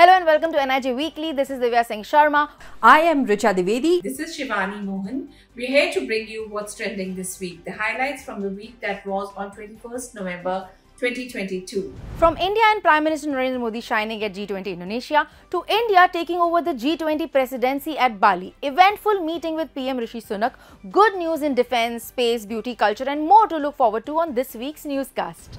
Hello and welcome to NIJ Weekly. This is Divya Singh Sharma. I am Richa Divedi. This is Shivani Mohan. We're here to bring you what's trending this week, the highlights from the week that was on 21st November 2022. From India and Prime Minister Narendra Modi shining at G20 Indonesia to India taking over the G20 presidency at Bali, eventful meeting with PM Rishi Sunak, good news in defense, space, beauty, culture, and more to look forward to on this week's newscast.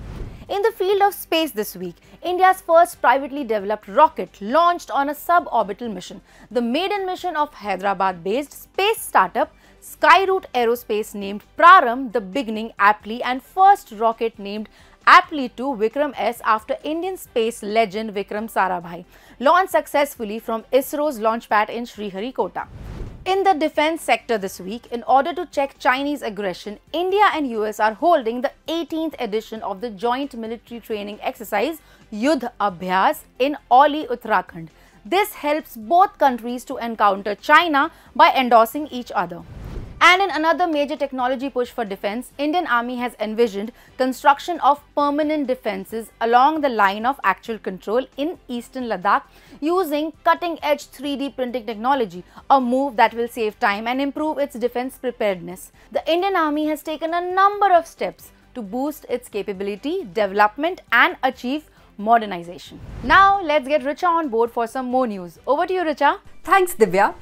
In the field of space this week, India's first privately developed rocket launched on a suborbital mission. The maiden mission of Hyderabad-based space startup Skyroot Aerospace named Prarambh the beginning aptly and first rocket named aptly to Vikram S after Indian space legend Vikram Sarabhai, launched successfully from ISRO's launchpad in Sriharikota. In the defense sector this week, in order to check Chinese aggression, India and US are holding the 18th edition of the Joint Military Training Exercise Yudh Abhyas in Auli, Uttarakhand. This helps both countries to encounter China by endorsing each other. And in another major technology push for defense, Indian Army has envisioned construction of permanent defenses along the line of actual control in eastern Ladakh using cutting-edge 3D printing technology, a move that will save time and improve its defense preparedness. The Indian Army has taken a number of steps to boost its capability, development and achieve modernization. Now let's get Richa on board for some more news. Over to you Richa. Thanks Divya.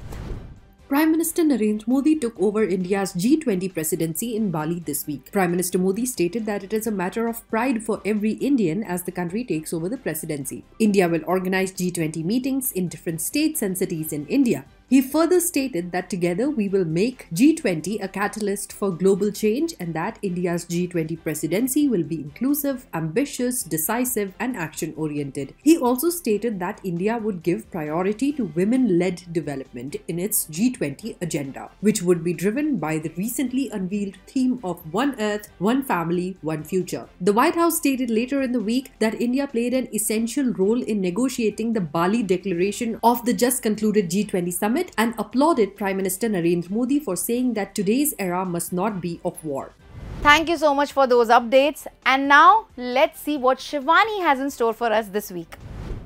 Prime Minister Narendra Modi took over India's G20 presidency in Bali this week. Prime Minister Modi stated that it is a matter of pride for every Indian as the country takes over the presidency. India will organize G20 meetings in different states and cities in India. He further stated that together we will make G20 a catalyst for global change and that India's G20 presidency will be inclusive, ambitious, decisive, and action oriented. He also stated that India would give priority to women led development in its G20 agenda, which would be driven by the recently unveiled theme of One Earth, One Family, One Future. The White House stated later in the week that India played an essential role in negotiating the Bali Declaration of the just concluded G20 summit summit and applauded Prime Minister Narendra Modi for saying that today's era must not be of war. Thank you so much for those updates. And now let's see what Shivani has in store for us this week.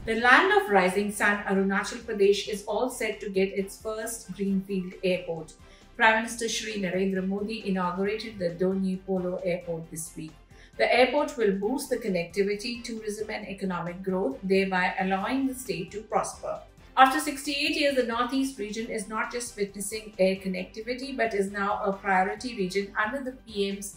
The land of rising sun, Arunachal Pradesh, is all set to get its first greenfield airport. Prime Minister Shri Narendra Modi inaugurated the Doni Polo Airport this week. The airport will boost the connectivity, tourism, and economic growth, thereby allowing the state to prosper. After 68 years, the Northeast region is not just witnessing air connectivity, but is now a priority region under the PM's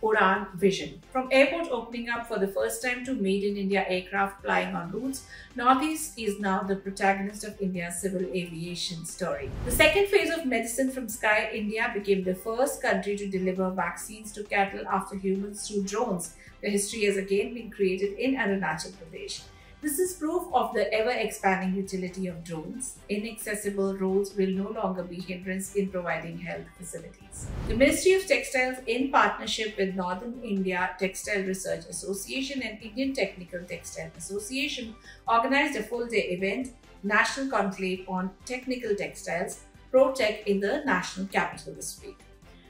Udan vision. From airport opening up for the first time to made in India aircraft flying on routes, Northeast is now the protagonist of India's civil aviation story. The second phase of Medicine from Sky India became the first country to deliver vaccines to cattle after humans through drones. The history has again been created in Arunachal Pradesh. This is proof of the ever expanding utility of drones. Inaccessible roads will no longer be hindrance in providing health facilities. The Ministry of Textiles, in partnership with Northern India Textile Research Association and Indian Technical Textile Association, organized a full day event, National Conclave on Technical Textiles, ProTech, in the national capital this week.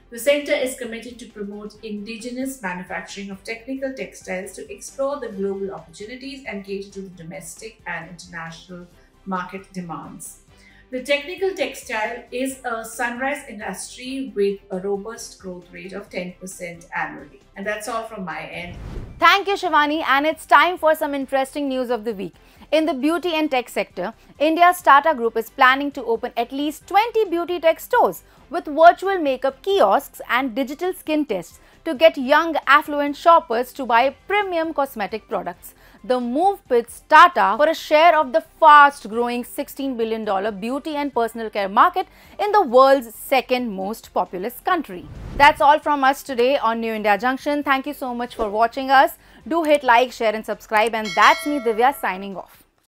The center is committed to promote indigenous manufacturing of technical textiles to explore the global opportunities and cater to the domestic and international market demands. The technical textile is a sunrise industry with a robust growth rate of 10% annually. And that's all from my end. Thank you, Shivani. And it's time for some interesting news of the week. In the beauty and tech sector, India's Tata Group is planning to open at least 20 beauty tech stores with virtual makeup kiosks and digital skin tests to get young affluent shoppers to buy premium cosmetic products. The move pits Tata for a share of the fast growing $16 billion beauty and personal care market in the world's second most populous country. That's all from us today on New India Junction. Thank you so much for watching us. Do hit like, share and subscribe and that's me Divya signing off.